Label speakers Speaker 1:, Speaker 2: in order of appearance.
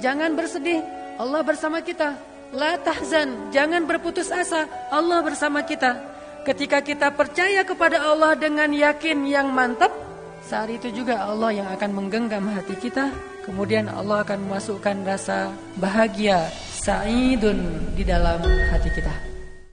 Speaker 1: jangan bersedih, Allah bersama kita. La tahzan, jangan berputus asa, Allah bersama kita. Ketika kita percaya kepada Allah dengan yakin yang mantap, saat itu juga Allah yang akan menggenggam hati kita. Kemudian Allah akan memasukkan rasa bahagia, sa'idun di dalam hati kita.